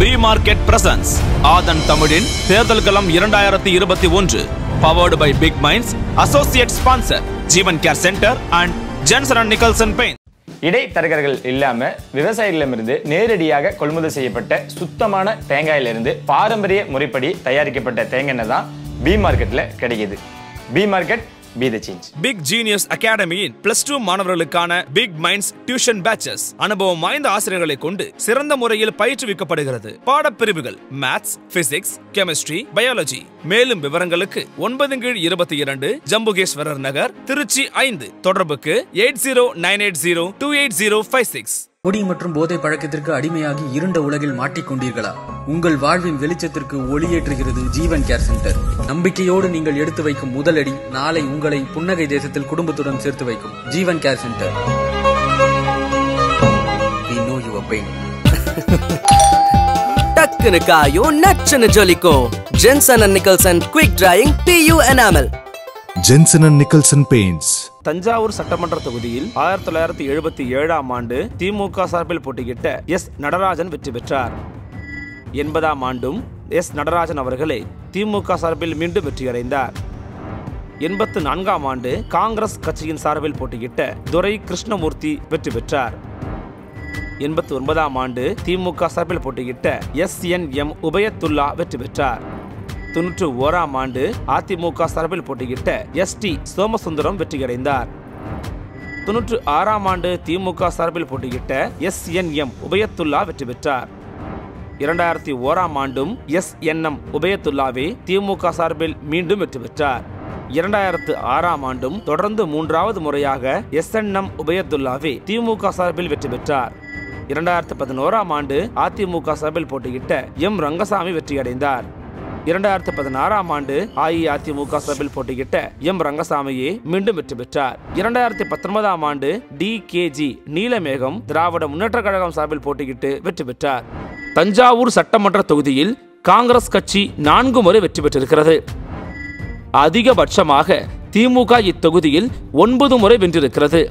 B market presence ஆதன் தமிழின் தேர்தல் களம் இரண்டாயிரத்தி இருபத்தி ஒன்று powered by Big Minds associate sponsor Jeevan care centre and Jensen and Nicholson paints இடைத்தரகர்கள் இல்லாம விவசாயிகளிடமிருந்து நேரடியாக கொள்முதல் செய்யப்பட்ட சுத்தமான தேங்காயிலிருந்து பாரம்பரிய முறைப்படி தயாரிக்கப்பட்ட தேங்காய் எண்ணெய் தான் பி மார்க்கெட்ல கிடைக்குது. B market B the change Big Genius அகாடமியின் plus two மாணவர்களுக்கான பிக் மைண்ட்ஸ் டியூஷன் பேச்சஸ் அனுபவம் வாய்ந்த ஆசிரியர்களை கொண்டு சிறந்த முறையில் பயிற்றுவிக்கப்படுகிறது. பாடப்பிரிவுகள் மேத்ஸ் பிசிக்ஸ் கெமிஸ்ட்ரி பயாலஜி மேலும் விவரங்களுக்கு ஒன்பது கீழ் இருபத்தி இரண்டு ஜம்புகேஸ்வரர் நகர் திருச்சி ஐந்து. தொடர்புக்கு eight zero nine eight zero two eight zero five six. குடி மற்றும் போதை பழக்கத்திற்கு அடிமையாகி இருண்ட உலகில் மாட்டிக்கொண்டீர்களா? உங்கள் வாழ்வின் வெளிச்சத்திற்கு ஒளியேற்றுகிறது ஜீவன் கேர் சென்டர். நம்பிக்கையோடு நீங்கள் எடுத்து வைக்கும் முதலடி நாளை உங்களை புன்னகை தேசத்தில் குடும்பத்துடன் சேர்த்து வைக்கும் ஜீவன் கேர் சென்டர். டக்குனு காயும் நச்சுன்னு ஜொலிக்கும். Jensen and Nicholson quick drying PU enamel Jensen and Nicholson Paints. Thanjavur சட்டமன்ற தொகுதியில் ஆயிரத்தி தொள்ளாயிரத்தி எழுபத்தி ஏழாம் ஆண்டு திமுக சார்பில் போட்டியிட்ட எஸ் நடராஜன் வெற்றி பெற்றார். எண்பதாம் ஆண்டும் எஸ் நடராஜன் அவர்களே திமுக சார்பில் மீண்டும் வெற்றியடைந்தார். எண்பத்து நான்காம் ஆண்டு காங்கிரஸ் கட்சியின் சார்பில் போட்டியிட்ட துரை கிருஷ்ணமூர்த்தி வெற்றி பெற்றார். எண்பத்தி ஒன்பதாம் ஆண்டு திமுக சார்பில் போட்டியிட்ட எஸ் என் எம் உபயத்துல்லா வெற்றி பெற்றார். தொன்னூற்று ஓராம் ஆண்டு அதிமுக சார்பில் போட்டியிட்ட எஸ் டி சோமசுந்தரம் வெற்றியடைந்தார். தொன்னூற்று ஆறாம் ஆண்டு திமுக சார்பில் போட்டியிட்ட எஸ் என் எம் உபயத்துல்லா வெற்றி பெற்றார். இரண்டாயிரத்தி ஓராம் ஆண்டும் எஸ் என் எம் உபயத்துல்லாவே திமுக சார்பில் மீண்டும் வெற்றி பெற்றார். இரண்டாயிரத்து ஆறாம் ஆண்டும் தொடர்ந்து மூன்றாவது முறையாக எஸ் என் எம் உபயத்துல்லாவே திமுக சார்பில் வெற்றி பெற்றார். இரண்டாயிரத்து பதினோராம் ஆண்டு அதிமுக சார்பில் போட்டியிட்ட எம் ரங்கசாமி வெற்றியடைந்தார். இரண்டாயிரத்து பதினாறாம் ஆண்டு அஇஅதிமுக சார்பில் போட்டியிட்ட எம் ரங்கசாமியே மீண்டும் வெற்றி பெற்றார். இரண்டாயிரத்தி பத்தொன்பதாம் ஆண்டு டி கேஜி நீலமேகம் திராவிட முன்னேற்ற கழகம் சார்பில் போட்டியிட்டு வெற்றி பெற்றார். தஞ்சாவூர் சட்டமன்ற தொகுதியில் காங்கிரஸ் கட்சி நான்கு முறை வெற்றி பெற்றிருக்கிறது. அதிகபட்சமாக திமுக இத்தொகுதியில் ஒன்பது முறை வென்றிருக்கிறது.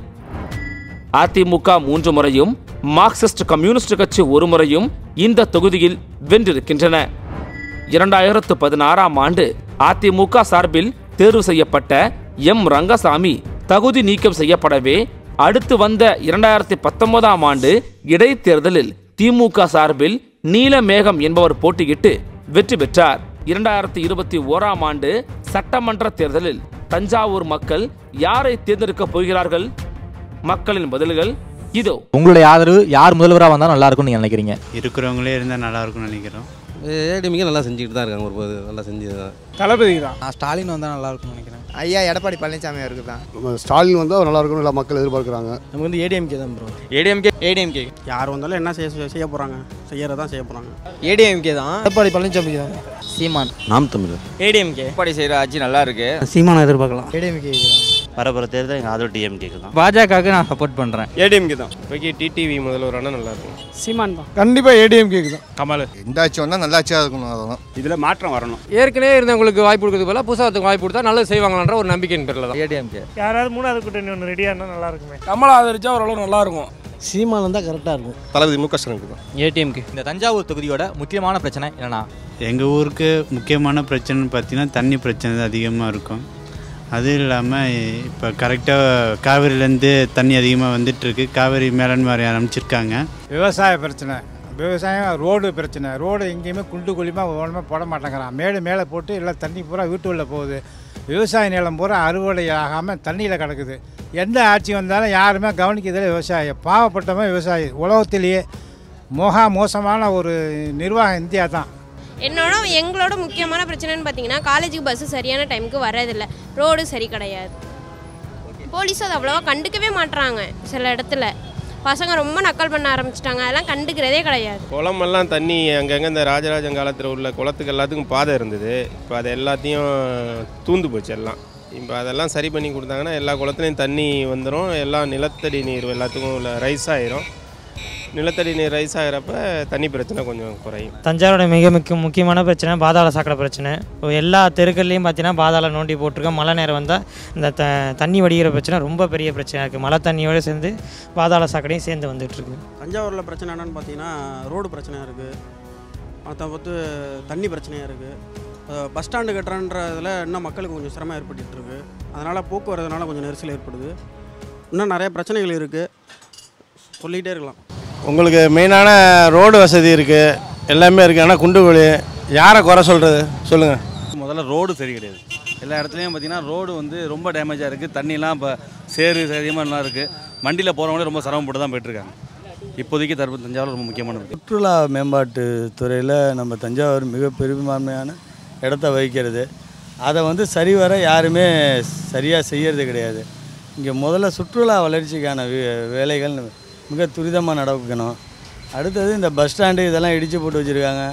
அதிமுக மூன்று முறையும் மார்க்சிஸ்ட் கம்யூனிஸ்ட் கட்சி ஒரு முறையும் இந்த தொகுதியில் வென்றிருக்கின்றன. இரண்டாயிரத்து பதினாறாம் ஆண்டு அதிமுக சார்பில் தேர்வு செய்யப்பட்ட எம். ரங்கசாமி தகுதி நீக்கம் செய்யப்படவே அடுத்து வந்த இரண்டாயிரத்தி பத்தொன்பதாம் ஆண்டு இடைத்தேர்தலில் திமுக சார்பில் நீலமேகம் என்பவர் போட்டியிட்டு வெற்றி பெற்றார். இரண்டாயிரத்தி இருபத்தி ஓராம் ஆண்டு சட்டமன்ற தேர்தலில் தஞ்சாவூர் மக்கள் யாரை தேர்ந்தெடுக்கப் போகிறார்கள்? மக்களின் பதில்கள் இதோ. உங்களுடைய ஆதரவு யார் முதல்வராக வந்தால் நல்லா இருக்கும்னு நீங்க நினைக்கிறீங்க? இருக்கிறவங்களே இருந்தால் நல்லா இருக்கும்னு நினைக்கிறோம். ஏடிஎம்கே நல்லா செஞ்சுக்கிட்டு தான் இருக்காங்க ஒரு நல்லா செஞ்சு தளபதி தான்? நான் ஸ்டாலின் வந்தால் நல்லா இருக்கும்னு நினைக்கிறேன். ஐயா எடப்பாடி பழனிசாமி அவருக்கு தான். ஸ்டாலின் வந்து அவர் நல்லா இருக்கணும் எல்லா மக்கள் எதிர்பார்க்குறாங்க. நமக்கு வந்து ஏடிஎம்கே தான் ப்ரோ ஏடிஎம்கே ஏடிஎம்கே யார் வந்தாலும் என்ன செய்ய செய்ய போகிறாங்க செய்யறதான் செய்ய போகிறாங்க ஏடிஎம்கே தான். எடப்பாடி பழனிசாமி தான். சீமான். நாம் தமிழ் ஏடிஎம்கே எடப்பாடி செய்கிற ஆட்சி நல்லா இருக்கு. சீமானை எதிர்பார்க்கலாம். ஏடிஎம்கே வரப்போகிற தேர்தல் எங்கள் ஆதரவு டிஎம்கேக்கு தான். பாஜகவுக்கு நான் சப்போர்ட் பண்ணுறேன் ஏடிஎம்கே தான். இப்போக்கி டிடிவி முதல்வரானா நல்லா இருக்கும் சீமான் தான். கண்டிப்பாக ஏடிஎம்கேக்கு தான். கமல். ஆட்சி வந்தால் நல்ல ஆட்சியாக இருக்கணும் அதெல்லாம். இதில் மாற்றம் வரணும். ஏற்கனவே இருந்தவங்களுக்கு வாய்ப்பு கொடுக்குறது போல புதுசாக வாய்ப்பு கொடுத்தா நல்லது செய்வாங்களான்ற ஒரு நம்பிக்கையின் பேரில் தான். ஏடிஎம்கே யாராவது மூணாவது கூட்டணி ஒன்று ரெடியாக இருந்தால் நல்லா இருக்குமே. கமலை ஆதரிச்சா ஓரளவு நல்லா இருக்கும். சீமான் தான் கரெக்டாக இருக்கும். தளபதி மு க ஸ்டாலினுக்கு தான். ஏடிஎம்கே இந்த தஞ்சாவூர் தொகுதியோட முக்கியமான பிரச்சனை என்னன்னா? எங்கள் ஊருக்கு முக்கியமான பிரச்சனைன்னு பார்த்தீங்கன்னா தண்ணி பிரச்சனை தான் அதிகமாக இருக்கும். அது இல்லாமல் இப்போ கரெக்டாக காவிரிலேருந்து தண்ணி அதிகமாக வந்துட்டுருக்கு. காவிரி மேலாண்மை அனுப்பிச்சிருக்காங்க விவசாய பிரச்சனை. விவசாயம் ரோடு பிரச்சனை. ரோடு எங்கேயுமே குண்டு குழிமாக ஒன்றுமே போட மாட்டேங்கிறான். மேடு மேலே போட்டு எல்லாம் தண்ணி பூரா வீட்டு உள்ளே போகுது. விவசாய நிலம் பூரா அறுவடை ஆகாமல் தண்ணியில் கிடக்குது. எந்த ஆட்சி வந்தாலும் யாருமே கவனிக்கிறதில்ல விவசாயம். பாவப்பட்டவன் விவசாயி. உலகத்திலேயே மோகா மோசமான ஒரு நிர்வாகம் இந்தியா தான். என்னோட எங்களோட முக்கியமான பிரச்சனைன்னு பார்த்தீங்கன்னா காலேஜுக்கு பஸ்ஸு சரியான டைமுக்கு வர்றதில்ல. ரோடு சரி கிடையாது. போலீஸ் அதை அவ்வளோவா கண்டுக்கவே மாட்றாங்க சில இடத்துல. பசங்க ரொம்ப நக்கல் பண்ண ஆரம்பிச்சிட்டாங்க. அதெல்லாம் கண்டுக்கிறதே கிடையாது. குளமெல்லாம் தண்ணி அங்கங்கே இந்த ராஜராஜன் காலத்தில் உள்ள குளத்துக்கு எல்லாத்துக்கும் பாதை இருந்தது. இப்போ அது எல்லாத்தையும் தூந்து போச்சு எல்லாம். இப்போ அதெல்லாம் சரி பண்ணி கொடுத்தாங்கன்னா எல்லா குளத்துலையும் தண்ணி வந்துடும் எல்லா நிலத்தடி நீர் எல்லாத்துக்கும் உள்ள ரைஸ் ஆயிரும். நிலத்தடி நீர் ரைஸ் ஆகிறப்ப தண்ணி பிரச்சனை கொஞ்சம் குறையும். தஞ்சாவூரோட மிக முக்கிய முக்கியமான பிரச்சனை பாதாள சாக்கடை பிரச்சனை. இப்போ எல்லா தெருக்கள்லையும் பார்த்தீங்கன்னா பாதாள நோண்டி போட்டிருக்கோம். மழை நேரம் வந்தால் இந்த த தண்ணி வடிகிற பிரச்சனை ரொம்ப பெரிய பிரச்சனை இருக்குது மழை தண்ணியோடு சேர்ந்து பாதாள சாக்கடையும் சேர்ந்து வந்துட்டுருக்கு தஞ்சாவூரில் பிரச்சனை என்னன்னு பார்த்தீங்கன்னா ரோடு பிரச்சனை இருக்குது அதை பார்த்து தண்ணி பிரச்சனையாக இருக்குது பஸ் ஸ்டாண்டு கட்டுறன்றதுல இன்னும் மக்களுக்கு கொஞ்சம் சிரமம் ஏற்பட்டுட்டு இருக்கு. அதனால் போக்குவரத்துனால கொஞ்சம் நெரிசல் ஏற்படுது. இன்னும் நிறைய பிரச்சனைகள் இருக்குது சொல்லிகிட்டே இருக்கலாம். உங்களுக்கு மெயினான ரோடு வசதி இருக்குது எல்லாமே இருக்குது ஆனால் குண்டு குழி யாரை குறை சொல்கிறது சொல்லுங்கள் முதல்ல ரோடு சரி கிடையாது. எல்லா இடத்துலையும் பார்த்தீங்கன்னா ரோடு வந்து ரொம்ப டேமேஜாக இருக்குது தண்ணிலாம் இப்போ சேறு அதிகமாக இருக்குது வண்டியில் போகிறவங்களே ரொம்ப சிரமப்பட்டு தான் போயிட்டுருக்காங்க இப்போதைக்கு தற்போது தஞ்சாவூர் ரொம்ப முக்கியமானது சுற்றுலா மேம்பாட்டு துறையில் நம்ம தஞ்சாவூர் மிக பெரும்பான்மையான இடத்த வகிக்கிறது. அதை வந்து சரிவர யாருமே சரியாக செய்யறது கிடையாது. இங்கே முதல்ல சுற்றுலா வளர்ச்சிக்கான வே- வேலைகள் மிக துரிதமாக நடக்கணும் அடுத்தது இந்த பஸ் ஸ்டாண்டு இதெல்லாம் இடித்து போட்டு வச்சுருக்காங்க.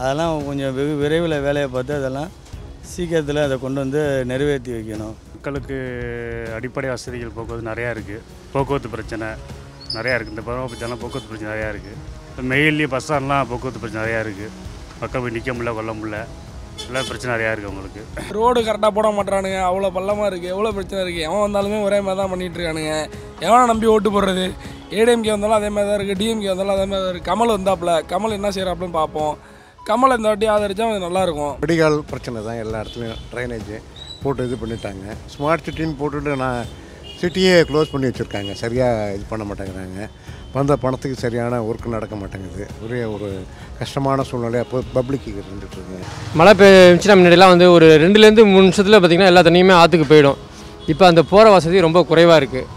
அதெல்லாம் கொஞ்சம் வெகு விரைவில் வேலையை பார்த்து அதெல்லாம் சீக்கிரத்தில் அதை கொண்டு வந்து நிறைவேற்றி வைக்கணும். மக்களுக்கு அடிப்படை வசதிகள் போக்குவரத்து நிறையா இருக்குது போக்குவரத்து பிரச்சனை நிறையா இருக்குது இந்த பருவ பற்றியெல்லாம் போக்குவரத்து பிரச்சனை நிறையா இருக்குது மெயின்லேயும் பஸ் ஸ்டாண்ட்லாம் போக்குவரத்து பிரச்சனை நிறையா இருக்குது மக்கள் போய் நிற்க முடியல கொல்ல முடியல. எல்லாம் பிரச்சனை நிறையா இருக்குது அவங்களுக்கு. ரோடு கரெக்டாக போட மாட்டானுங்க அவ்வளோ பள்ளமாக இருக்குது எவ்வளோ பிரச்சனை இருக்குது எவன் வந்தாலுமே ஒரே மாதிரி தான் பண்ணிட்டு இருக்கானுங்க. எவனை நம்பி ஓட்டு போடுறது? ஏடிஎம்கே வந்தாலும் அதே மாதிரி தான் இருக்குது டிஎம்கே வந்தாலும் அதே மாதிரி தான் இருக்குது கமல் வந்தாப்புல கமல் என்ன செய்கிறாப்புலன்னு பார்ப்போம். கமல் இந்த வாட்டி ஆதரிச்சா அது நல்லாயிருக்கும் வடிகால் பிரச்சனை தான் எல்லா இடத்துலையும் ட்ரைனேஜ் போட்டு இது பண்ணிட்டாங்க. ஸ்மார்ட் சிட்டின்னு போட்டுட்டு நான் சிட்டியே க்ளோஸ் பண்ணி வச்சுருக்காங்க. சரியாக இது பண்ண மாட்டேங்கிறாங்க. வந்த பணத்துக்கு சரியான ஒர்க் நடக்க மாட்டேங்குது. ஒரே ஒரு கஷ்டமான சூழ்நிலையாக இப்போ பப்ளிக்கு இருந்துகிட்ருக்கு மழை பெஞ்சுன்னா முன்னாடிலாம் வந்து ஒரு ரெண்டுலேருந்து மூணு நிமிஷத்தில் பார்த்திங்கன்னா எல்லா தண்ணியுமே ஆற்றுக்கு போயிடும். இப்போ அந்த போகிற வசதி ரொம்ப குறைவாக இருக்குது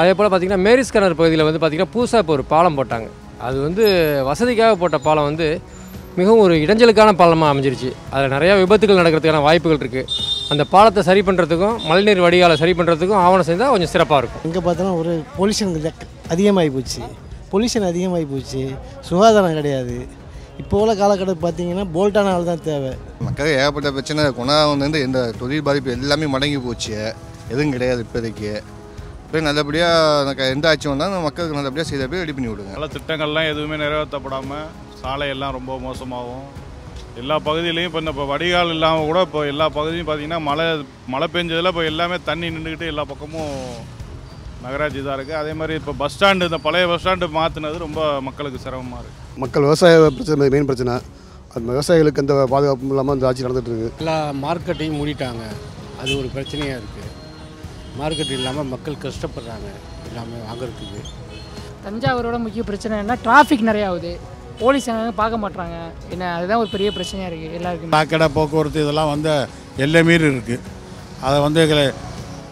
அதே போல் பார்த்திங்கன்னா மேரிஸ் கிணறு பகுதியில் வந்து பார்த்திங்கன்னா புதுசாக இப்போ ஒரு பாலம் போட்டாங்க. அது வந்து வசதிக்காக போட்ட பாலம் வந்து மிகவும் ஒரு இடைஞ்சலுக்கான பாலமாக அமைஞ்சிருச்சு. அதில் நிறையா விபத்துகள் நடக்கிறதுக்கான வாய்ப்புகள் இருக்குது அந்த பாலத்தை சரி பண்ணுறதுக்கும் மழைநீர் வடிகாலை சரி பண்ணுறதுக்கும் ஆவணம் செஞ்சால் கொஞ்சம் சிறப்பாக இருக்கும். இங்கே பார்த்தோன்னா ஒரு பொல்யூஷன் அதிகமாகி போச்சு. பொல்யூஷன் அதிகமாகி போச்சு. சுகாதாரம் கிடையாது. இப்போ உள்ள காலகட்டம் பார்த்தீங்கன்னா போல்ட்டான ஆள் தான் தேவை. மக்கள் ஏகப்பட்ட பிரச்சனை. கொண்டாந்து இந்த தொழில் பாதிப்பு எல்லாமே மடங்கி போச்சு. எதுவும் கிடையாது இப்போதைக்கு. இப்போ நல்லபடியாக எந்த ஆட்சி வந்தாலும் மக்களுக்கு நல்லபடியாக செய்த போய் ரெடி பண்ணி விடுங்க. நல்ல திட்டங்கள்லாம் எதுவுமே நிறைவேற்றப்படாமல் சாலையெல்லாம் ரொம்ப மோசமாகும். எல்லா பகுதியிலையும் இப்போ இந்த இப்போ வடிகால் இல்லாமல் கூட இப்போ எல்லா பகுதியும் பார்த்தீங்கன்னா மழை மழை பெஞ்சதில் இப்போ எல்லாமே தண்ணி நின்றுக்கிட்டு எல்லா பக்கமும் நகராட்சி தான் இருக்குது அதே மாதிரி இப்போ பஸ் ஸ்டாண்டு இந்த பழைய பஸ் ஸ்டாண்டு மாற்றினது ரொம்ப மக்களுக்கு சிரமமாக இருக்குது மக்கள் விவசாய பிரச்சனை மெயின் பிரச்சனை. அந்த விவசாயிகளுக்கு எந்த பாதுகாப்பும் இல்லாமல் அந்த ஆட்சி நடந்துட்டு இருக்கு. எல்லா மார்க்கெட்டையும் மூடிட்டாங்க. அது ஒரு பிரச்சனையாக இருக்குது மார்க்கெட் இல்லாமல் மக்கள் கஷ்டப்படுறாங்க எல்லாமே வாங்குறதுக்கு. தஞ்சாவூரோட முக்கிய பிரச்சனை என்ன? டிராஃபிக் நிறைய ஆகுது போலீஸ் பார்க்க மாட்றாங்க. என்ன அதுதான் ஒரு பெரிய பிரச்சனையாக இருக்குது எல்லாருக்குமே. சாக்கடை போக்குவரத்து இதெல்லாம் வந்து எல்லை மீறி இருக்குது அதை வந்து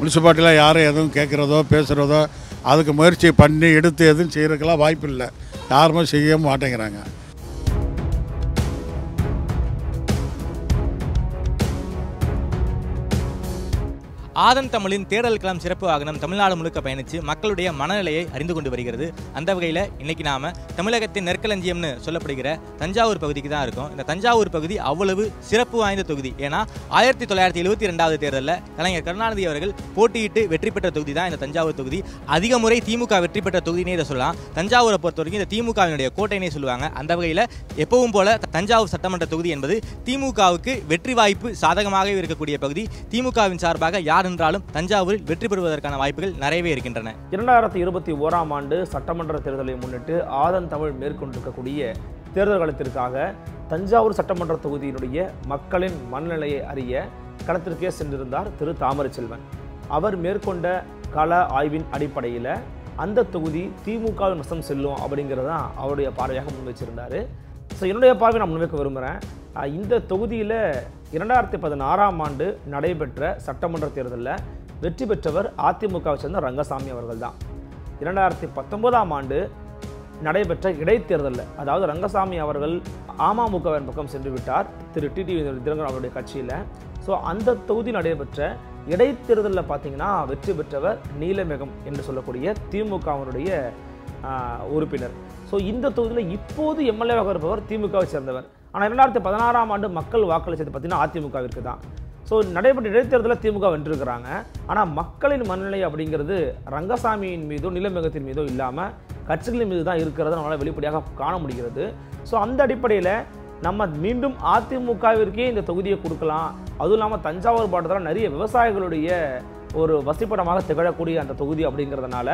முனிசிபாலிட்டியில் யாரும் எதுவும் கேட்குறதோ பேசுகிறதோ அதுக்கு முயற்சி பண்ணி எடுத்து எதுவும் செய்கிறதுக்கெல்லாம் வாய்ப்பு இல்லை யாருமே செய்ய மாட்டேங்கிறாங்க. ஆதன் தமிழின் தேடல் களம் சிறப்பு வாகனம் தமிழ்நாடு முழுக்க பயணித்து மக்களுடைய மனநிலையை அறிந்து கொண்டு வருகிறது. அந்த வகையில் இன்னைக்கு நாம தமிழகத்தின் நெற்களஞ்சியம்னு சொல்லப்படுகிற தஞ்சாவூர் பகுதிக்கு தான் இருக்கோம். இந்த தஞ்சாவூர் பகுதி அவ்வளவு சிறப்பு வாய்ந்த தொகுதி. ஏன்னா ஆயிரத்தி தொள்ளாயிரத்தி எழுபத்தி ரெண்டாவது தேர்தலில் கலைஞர் கருணாநிதி அவர்கள் போட்டியிட்டு வெற்றி பெற்ற தொகுதி தான் இந்த தஞ்சாவூர் தொகுதி. அதிக முறை திமுக வெற்றி பெற்ற தொகுதினே இதை சொல்லலாம். தஞ்சாவூரை பொறுத்த வரைக்கும் இந்த திமுகவினுடைய கோட்டைனே சொல்லுவாங்க. அந்த வகையில் எப்பவும் போல தஞ்சாவூர் சட்டமன்ற தொகுதி என்பது திமுகவுக்கு வெற்றி வாய்ப்பு சாதகமாகவே இருக்கக்கூடிய பகுதி. திமுகவின் சார்பாக யார் என்றாலும் தஞ்சாவூரில் வெற்றி பெறுவதற்கான வாய்ப்புகள் நிறையவே இருக்கின்றன. இரண்டாயிரத்தி இருபத்தி ஓராம் ஆண்டு சட்டமன்ற தேர்தலை முன்னிட்டு ஆதன் தமிழ் மேற்கொண்டிருக்கக்கூடிய தேர்தல் காலத்திற்காக தஞ்சாவூர் சட்டமன்ற தொகுதியினுடைய மக்களின் மனநிலையை அறிய களத்திற்கே சென்றிருந்தார் திரு தாமரை செல்வன் அவர் மேற்கொண்ட கள ஆய்வின் அடிப்படையில் அந்த தொகுதி திமுகவின் வசம் செல்லும் அப்படிங்கிறது தான் அவருடைய பார்வையாக முன்வைச்சிருந்தார். ஸோ என்னுடைய பார்வை நான் முன்வைக்க விரும்புகிறேன் இந்த தொகுதியில் இரண்டாயிரத்தி பதினாறாம் ஆண்டு நடைபெற்ற சட்டமன்ற தேர்தலில் வெற்றி பெற்றவர் அதிமுகவை சேர்ந்த ரங்கசாமி அவர்கள் தான் இரண்டாயிரத்தி பத்தொன்பதாம் ஆண்டு நடைபெற்ற இடைத்தேர்தலில் அதாவது ரங்கசாமி அவர்கள் அமமுகவின் பக்கம் சென்று விட்டார் திரு டிடிவி தினகரன் அவருடைய கட்சியில். ஸோ அந்த தொகுதி நடைபெற்ற இடைத்தேர்தலில் பார்த்தீங்கன்னா வெற்றி பெற்றவர் நீலமேகம் என்று சொல்லக்கூடிய திமுகவினுடைய உறுப்பினர். ஸோ இந்த தொகுதியில் இப்போது எம்எல்ஏவாக இருப்பவர் திமுகவை சேர்ந்தவர். ஆனால் இரண்டாயிரத்தி பதினாறாம் ஆண்டு மக்கள் வாக்களித்தது பார்த்தீங்கன்னா அதிமுகவிற்கு தான். ஸோ நடைபெற்ற இடைத்தேர்தலில் திமுக வென்றிருக்கிறாங்க. ஆனால் மக்களின் மனநிலை அப்படிங்கிறது ரங்கசாமியின் மீதோ நிலமேகத்தின் மீதோ இல்லாமல் கட்சிகளின் மீது தான் இருக்கிறத நம்மளால் வெளிப்படையாக காண முடிகிறது. ஸோ அந்த அடிப்படையில் நம்ம மீண்டும் அதிமுகவிற்கே இந்த தொகுதியை கொடுக்கலாம். அதுவும் இல்லாமல் தஞ்சாவூர் மாவட்டத்தில் நிறைய விவசாயிகளுடைய ஒரு வசிப்பிடமாக திகழக்கூடிய அந்த தொகுதி அப்படிங்கிறதுனால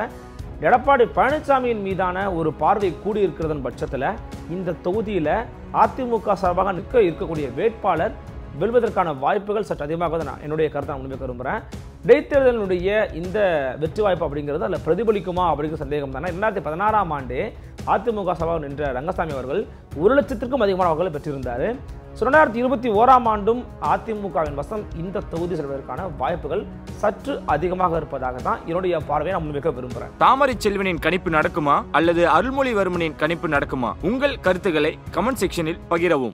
எடப்பாடி பழனிசாமியின் மீதான ஒரு பார்வை கூடியிருக்கிறதன் பட்சத்தில் இந்த தொகுதியில் அதிமுக சார்பாக நிற்க இருக்கக்கூடிய வேட்பாளர் வெல்வதற்கான வாய்ப்புகள் சற்று அதிகமாக தான் நான் என்னுடைய கருத்தை நான் முன்வைக்க விரும்புகிறேன் இடைத்தேர்தலினுடைய இந்த வெற்றி வாய்ப்பு அப்படிங்கிறது அதில் பிரதிபலிக்குமா அப்படிங்கிற சந்தேகம் தானே. ரெண்டாயிரத்தி பதினாறாம் ஆண்டு அதிமுக சபாவில் நின்ற ரங்கசாமி அவர்கள் ஒரு லட்சத்திற்கும் அதிகமான வாக்குகளை பெற்றிருந்தார். ஸோ ரெண்டாயிரத்தி இருபத்தி ஓராம் ஆண்டும் அதிமுகவின் வசம் இந்த தொகுதி செல்வதற்கான வாய்ப்புகள் சற்று அதிகமாக இருப்பதாக தான் என்னுடைய பார்வையை நான் முன்வைக்க விரும்புகிறேன் தாமரை செல்வனின் கணிப்பு நடக்குமா அல்லது அருள்மொழிவர்மனின் கணிப்பு நடக்குமா? உங்கள் கருத்துக்களை கமெண்ட் செக்ஷனில் பகிரவும்.